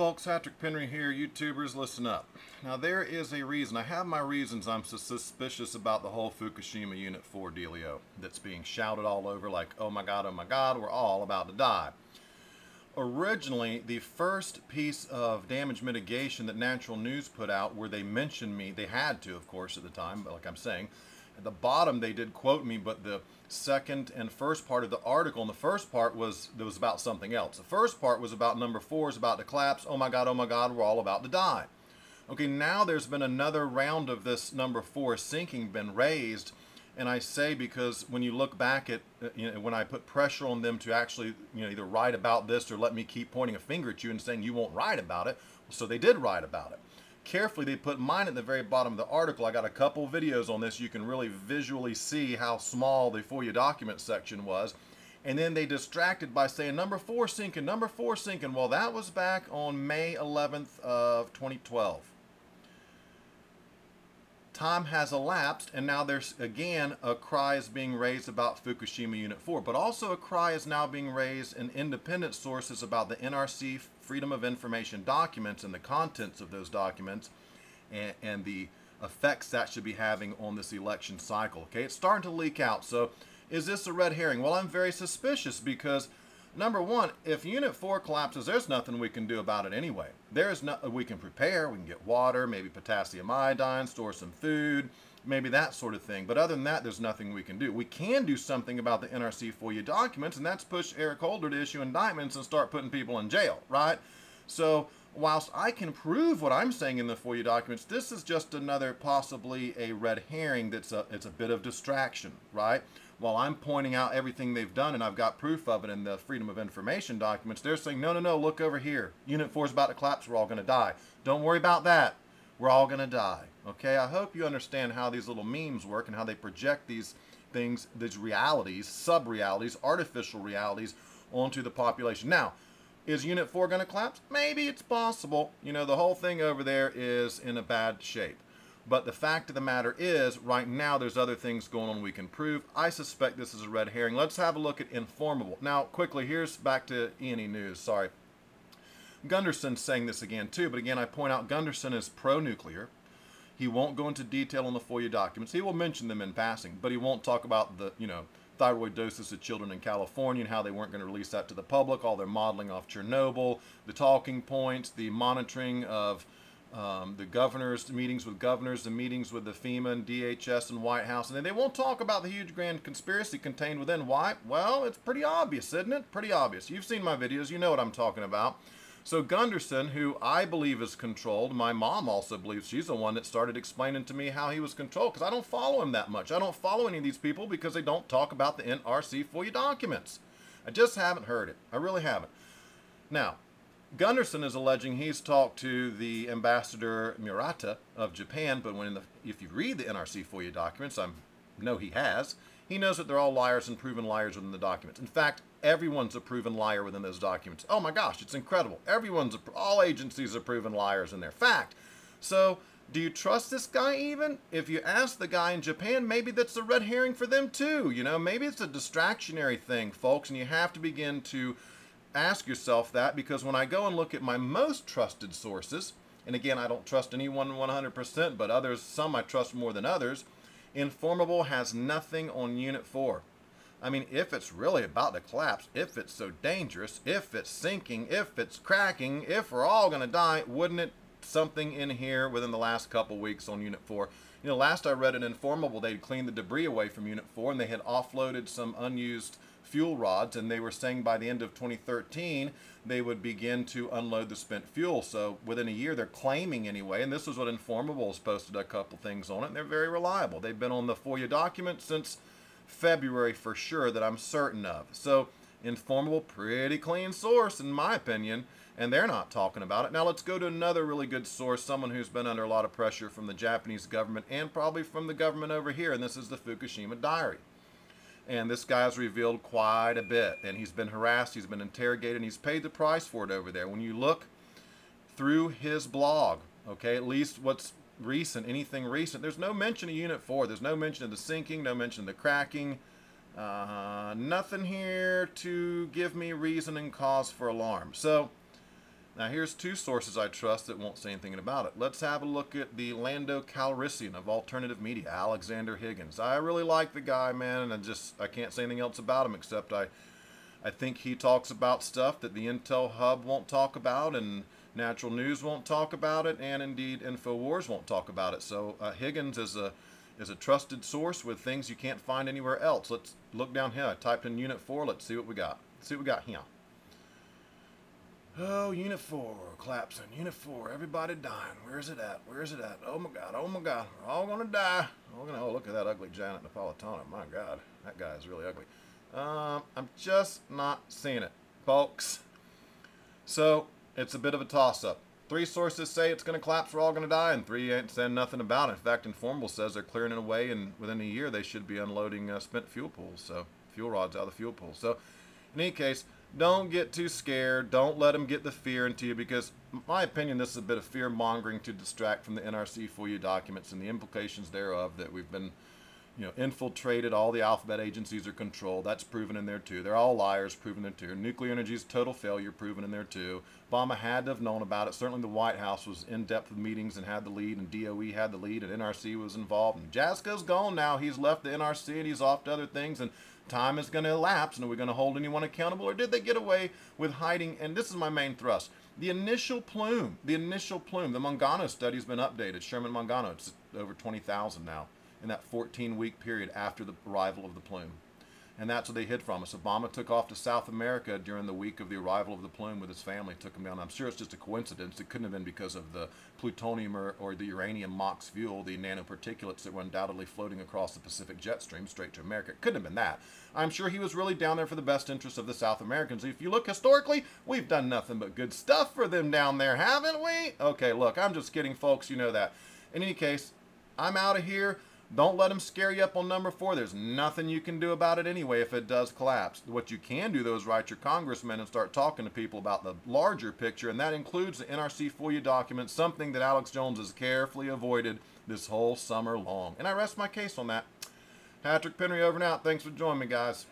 folks, Hatrick Penry here. YouTubers, listen up. Now, there is a reason. I have my reasons I'm so suspicious about the whole Fukushima Unit 4 dealio that's being shouted all over like, oh my god, oh my god, we're all about to die. Originally, the first piece of damage mitigation that Natural News put out where they mentioned me, they had to, of course, at the time, but like I'm saying, at the bottom they did quote me, but the second and first part of the article, and the first part was that was about something else. The first part was about number four is about to collapse. Oh my God, oh my God, we're all about to die. Okay, now there's been another round of this number four sinking been raised, and I say because when you look back at uh, you know, when I put pressure on them to actually you know either write about this or let me keep pointing a finger at you and saying you won't write about it, so they did write about it carefully they put mine at the very bottom of the article. I got a couple videos on this. You can really visually see how small the FOIA document section was. And then they distracted by saying number four sinking, number four sinking. Well, that was back on May 11th of 2012 time has elapsed and now there's again a cry is being raised about Fukushima Unit 4 but also a cry is now being raised in independent sources about the NRC Freedom of Information documents and the contents of those documents and, and the effects that should be having on this election cycle okay? It's starting to leak out so is this a red herring? Well I'm very suspicious because Number one, if Unit 4 collapses, there's nothing we can do about it anyway. There's no, we can prepare, we can get water, maybe potassium iodine, store some food, maybe that sort of thing. But other than that, there's nothing we can do. We can do something about the NRC FOIA documents, and that's push Eric Holder to issue indictments and start putting people in jail, right? So whilst I can prove what I'm saying in the FOIA documents, this is just another possibly a red herring that's a, it's a bit of distraction, right? While I'm pointing out everything they've done and I've got proof of it in the Freedom of Information documents, they're saying, no, no, no, look over here. Unit 4 is about to collapse. We're all going to die. Don't worry about that. We're all going to die. Okay, I hope you understand how these little memes work and how they project these things, these realities, sub-realities, artificial realities onto the population. Now, is Unit 4 going to collapse? Maybe it's possible. You know, the whole thing over there is in a bad shape. But the fact of the matter is, right now, there's other things going on we can prove. I suspect this is a red herring. Let's have a look at Enformable. Now, quickly, here's back to ENENews. Sorry. Gundersen's saying this again, too. But again, I point out Gundersen is pro-nuclear. He won't go into detail on the FOIA documents. He will mention them in passing, but he won't talk about the, you know, thyroid doses of children in California and how they weren't going to release that to the public, all their modeling off Chernobyl, the talking points, the monitoring of um, the governors, the meetings with governors, the meetings with the FEMA and DHS and White House, and then they won't talk about the huge grand conspiracy contained within why? Well, it's pretty obvious, isn't it? Pretty obvious. You've seen my videos, you know what I'm talking about. So Gundersen, who I believe is controlled, my mom also believes she's the one that started explaining to me how he was controlled, because I don't follow him that much. I don't follow any of these people because they don't talk about the NRC FOIA documents. I just haven't heard it. I really haven't. Now, Gundersen is alleging he's talked to the ambassador Murata of Japan, but when the, if you read the NRC FOIA documents, I know he has, he knows that they're all liars and proven liars within the documents. In fact, everyone's a proven liar within those documents. Oh my gosh, it's incredible. Everyone's, a, all agencies are proven liars in their fact. So, do you trust this guy even? If you ask the guy in Japan, maybe that's a red herring for them too. You know, maybe it's a distractionary thing, folks, and you have to begin to ask yourself that because when I go and look at my most trusted sources, and again, I don't trust anyone 100%, but others, some I trust more than others, Enformable has nothing on Unit 4. I mean, if it's really about to collapse, if it's so dangerous, if it's sinking, if it's cracking, if we're all going to die, wouldn't it something in here within the last couple weeks on Unit 4? You know, last I read an Enformable, they'd cleaned the debris away from Unit 4 and they had offloaded some unused fuel rods, and they were saying by the end of 2013 they would begin to unload the spent fuel. So within a year, they're claiming anyway, and this is what Enformable has posted a couple things on it, and they're very reliable. They've been on the FOIA document since February for sure that I'm certain of. So Enformable, pretty clean source in my opinion, and they're not talking about it. Now let's go to another really good source, someone who's been under a lot of pressure from the Japanese government and probably from the government over here, and this is the Fukushima Diary and this guy's revealed quite a bit. And he's been harassed he's been interrogated and he's paid the price for it over there. When you look through his blog okay at least what's recent anything recent there's no mention of unit 4 there's no mention of the sinking no mention of the cracking. Uh, nothing here to give me reason and cause for alarm. So Now here's two sources I trust that won't say anything about it. Let's have a look at the Lando Calrissian of alternative media, Alexander Higgins. I really like the guy, man, and I just I can't say anything else about him except I I think he talks about stuff that the Intel Hub won't talk about and Natural News won't talk about it, and indeed InfoWars won't talk about it. So uh, Higgins is a is a trusted source with things you can't find anywhere else. Let's look down here. I typed in Unit 4. Let's see what we got. Let's see what we got here. Oh, Unit 4, collapsing. Unit 4, everybody dying. Where's it at? Where's it at? Oh my God, oh my God. We're all gonna die. We're gonna, oh, look at that ugly giant Napolitano. My God, that guy is really ugly. Um, I'm just not seeing it, folks. So, it's a bit of a toss-up. Three sources say it's going to collapse, we're all going to die, and three ain't saying nothing about it. In fact, Enformable says they're clearing it away, and within a year they should be unloading uh, spent fuel pools, so fuel rods out of the fuel pools. So, in any case, don't get too scared. Don't let them get the fear into you, because, in my opinion, this is a bit of fear mongering to distract from the NRC FOIA documents and the implications thereof that we've been you know, infiltrated. All the alphabet agencies are controlled. That's proven in there too. They're all liars, proven in there too. Nuclear energy is total failure, proven in there too. Obama had to have known about it. Certainly, the White House was in depth with meetings and had the lead, and DOE had the lead, and NRC was involved. And Jaczko's gone now. He's left the NRC and he's off to other things. And time is going to elapse. And are we going to hold anyone accountable, or did they get away with hiding? And this is my main thrust. The initial plume, the initial plume, the Mangano study has been updated. Sherman Mangano, it's over 20,000 now in that 14 week period after the arrival of the plume. And that's what they hid from us. Obama took off to South America during the week of the arrival of the plume with his family, took him down. I'm sure it's just a coincidence. It couldn't have been because of the plutonium or, or the uranium MOX fuel, the nanoparticulates that were undoubtedly floating across the Pacific jet stream straight to America. It couldn't have been that. I'm sure he was really down there for the best interest of the South Americans. If you look historically, we've done nothing but good stuff for them down there, haven't we? Okay, look, I'm just kidding, folks. You know that. In any case, I'm out of here. Don't let them scare you up on number four. There's nothing you can do about it anyway if it does collapse. What you can do, though, is write your congressman and start talking to people about the larger picture, and that includes the NRC FOIA documents, something that Alex Jones has carefully avoided this whole summer long. And I rest my case on that. Hatrick Penry over and out. Thanks for joining me, guys.